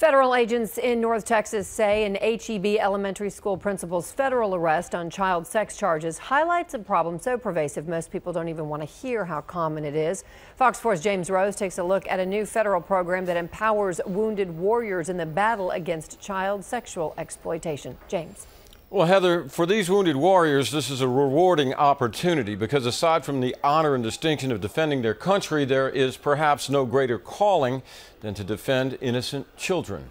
Federal agents in North Texas say an HEB elementary school principal's federal arrest on child sex charges highlights a problem so pervasive most people don't even want to hear how common it is. Fox 4's James Rose takes a look at a new federal program that empowers wounded warriors in the battle against child sexual exploitation. James. Well, Heather, for these wounded warriors, this is a rewarding opportunity because aside from the honor and distinction of defending their country, there is perhaps no greater calling than to defend innocent children.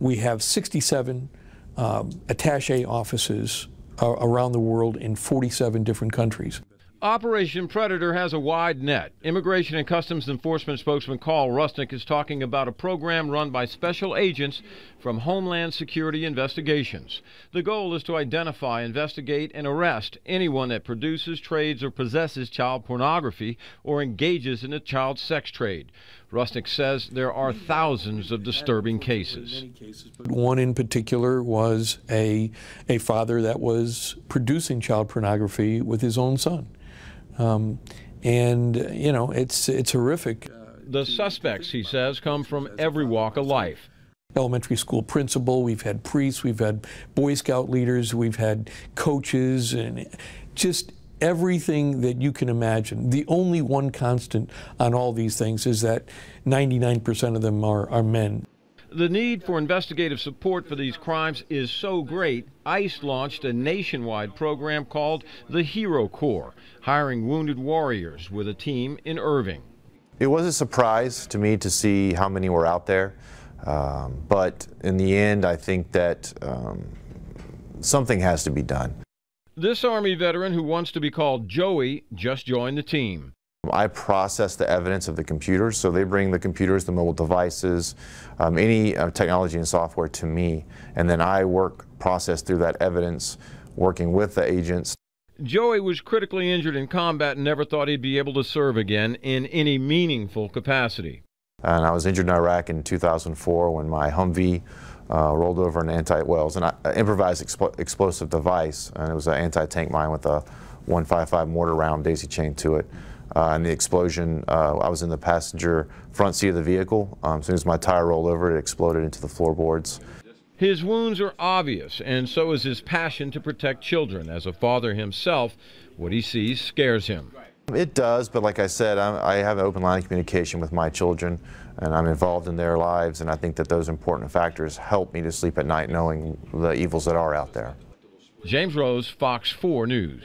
We have 67 um, attache offices uh, around the world in 47 different countries. Operation Predator has a wide net. Immigration and Customs Enforcement spokesman Carl Rusnok is talking about a program run by special agents from Homeland Security Investigations. The goal is to identify, investigate, and arrest anyone that produces, trades, or possesses child pornography or engages in the child sex trade. Rusnok says there are thousands of disturbing cases. One in particular was a, a father that was producing child pornography with his own son. Um, and, you know, it's, it's horrific. The suspects, he says, come from every walk of life. Elementary school principal, we've had priests, we've had Boy Scout leaders, we've had coaches, and just everything that you can imagine. The only one constant on all these things is that 99% of them are, are men. The need for investigative support for these crimes is so great, ICE launched a nationwide program called the Hero Corps, hiring wounded warriors with a team in Irving. It was a surprise to me to see how many were out there, um, but in the end, I think that um, something has to be done. This Army veteran who wants to be called Joey just joined the team. I process the evidence of the computers, so they bring the computers, the mobile devices, um, any uh, technology and software to me, and then I work, process through that evidence, working with the agents. Joey was critically injured in combat and never thought he'd be able to serve again in any meaningful capacity. And I was injured in Iraq in 2004 when my Humvee uh, rolled over an anti-wells, an improvised expl explosive device, and it was an anti-tank mine with a 155 mortar round daisy chain to it. Uh, and the explosion, uh, I was in the passenger front seat of the vehicle. Um, as soon as my tire rolled over, it exploded into the floorboards. His wounds are obvious, and so is his passion to protect children. As a father himself, what he sees scares him. It does, but like I said, I'm, i have an open line of communication with my children, and I'm involved in their lives, and I think that those important factors help me to sleep at night knowing the evils that are out there. James Rose, Fox 4 News.